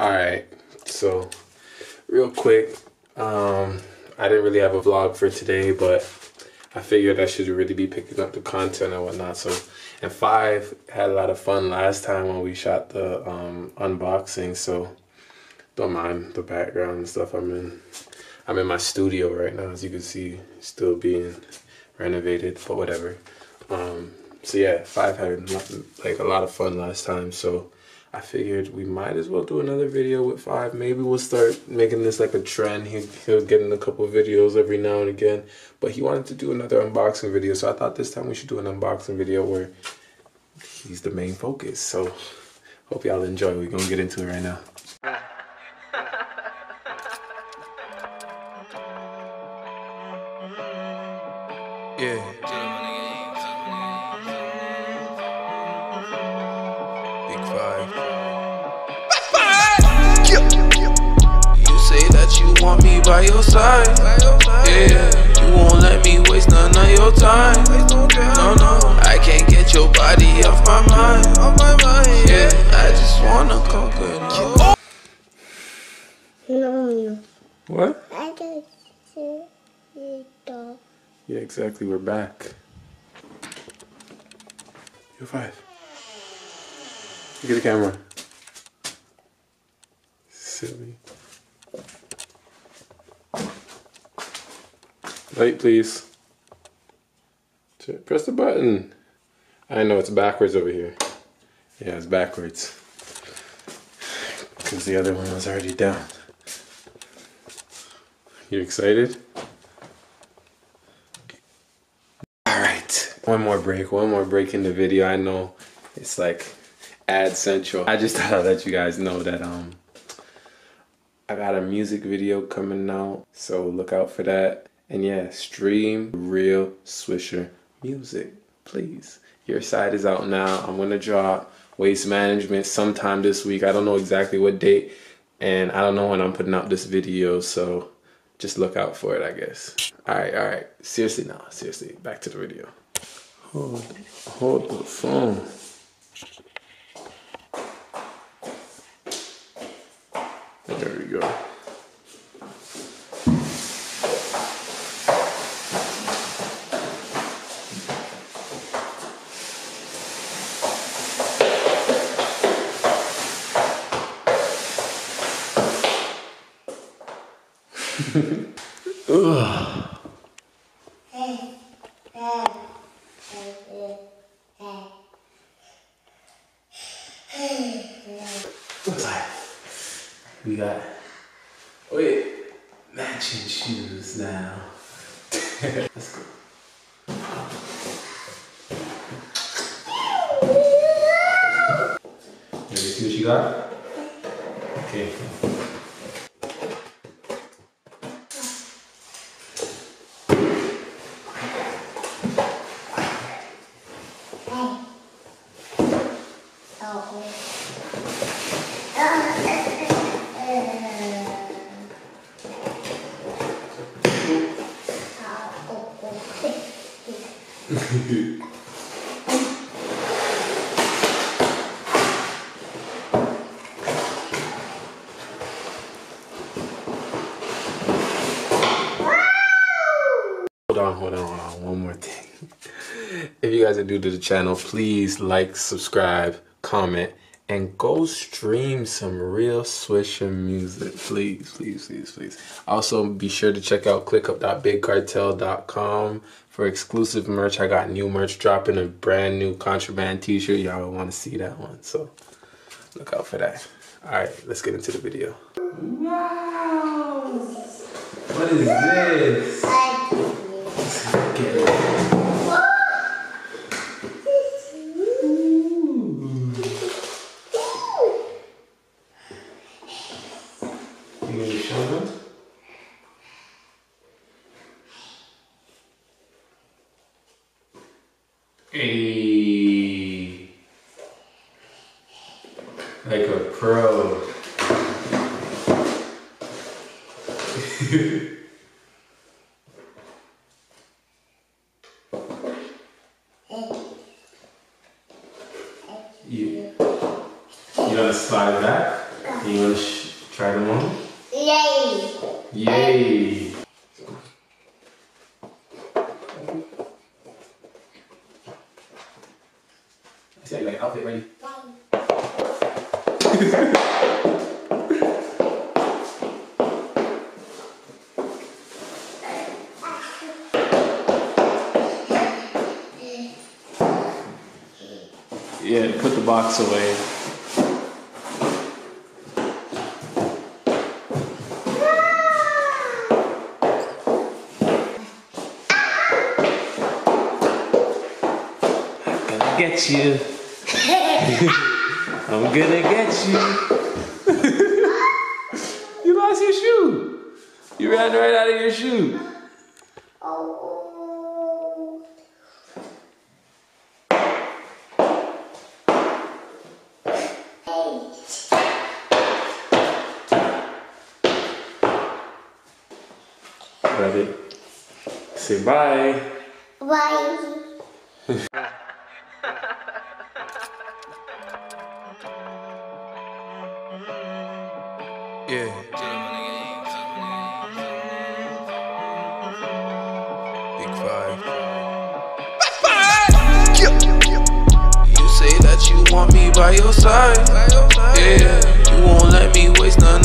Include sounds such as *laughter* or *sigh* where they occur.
All right, so real quick, um, I didn't really have a vlog for today, but I figured I should really be picking up the content and whatnot. So, and five had a lot of fun last time when we shot the um, unboxing. So, don't mind the background and stuff. I'm in, I'm in my studio right now, as you can see, still being renovated, but whatever. Um, so yeah, five had like a lot of fun last time. So I figured we might as well do another video with five. Maybe we'll start making this like a trend. He, he'll get in a couple videos every now and again. But he wanted to do another unboxing video. So I thought this time we should do an unboxing video where he's the main focus. So hope y'all enjoy. We're going to get into it right now. *laughs* Yeah. Want me by your side. Yeah, you won't let me waste none of your time. No, no, I can't get your body off my mind. Yeah, I just wanna conquer you. What? Yeah, exactly. We're back. You're five. Look at the camera. Silly. Light, please. Press the button. I know it's backwards over here. Yeah, it's backwards. Because the other one was already down. You excited? Alright. One more break. One more break in the video. I know it's like ad central. I just *laughs* thought I'd let you guys know that um I got a music video coming out. So look out for that. And yeah, stream real Swisher music, please. Your side is out now. I'm gonna drop Waste Management sometime this week. I don't know exactly what date, and I don't know when I'm putting out this video, so just look out for it, I guess. All right, all right. Seriously now, seriously, back to the video. Hold, hold the phone. There we go. We got, oh wait, matching shoes now. *laughs* Let's go. Ready to see what you got? Okay. Hold on, hold on, hold on. One more thing. If you guys are new to the channel, please like, subscribe, comment, and go stream some real Swisher music. Please, please, please, please. Also, be sure to check out clickup.bigcartel.com for exclusive merch. I got new merch dropping, a brand new contraband t-shirt. Y'all want to see that one, so look out for that. All right, let's get into the video. Wow! What is this? Hey, like a pro. *laughs* you, you gonna slide back? You want to sh- try them on? Yay! Yay! Box away. Gonna get you. *laughs* I'm gonna get you. *laughs* you lost your shoe. You ran right out of your shoe. Ready? Say bye. Bye. *laughs* Yeah. Big five. You say that you want me by your side. Yeah. You won't let me waste none